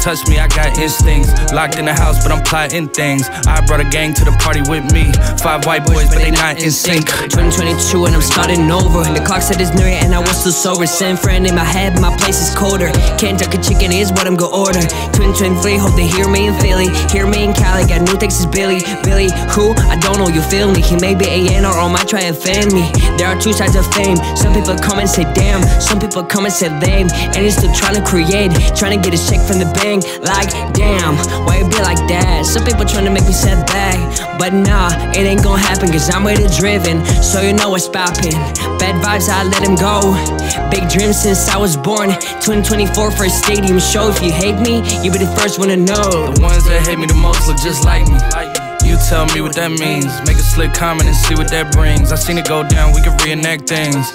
touch me, I got instincts. Locked in the house, but I'm plotting things. I brought a gang to the party with me. Five white boys, but they not in sync. 2022 and I'm starting over. The clock said it's new year and I was still sober. San Fran in my head, my place is colder. Kentucky chicken is what I'm gonna order. Twin twin flea, hope they hear me in Philly. Hear me in Cali, got new Texas Billy. Billy, who? I don't know, you feel me? He may be a N or might try and fan me. There are two sides of fame. Some people come and say damn, some people come and say lame. And he's still trying to create, trying to get a check from the bank. Like, damn, why it be like that? Some people trying to make me set back. But nah, it ain't gonna happen cause I'm way too driven. So you know what's poppin'. Bad vibes, I let him go. Big dreams since I was born. 2024 for a stadium show. If you hate me, you be the first one to know. The ones that hate me the most look just like me. You tell me what that means. Make a slick comment and see what that brings. I seen it go down, we can reenact things.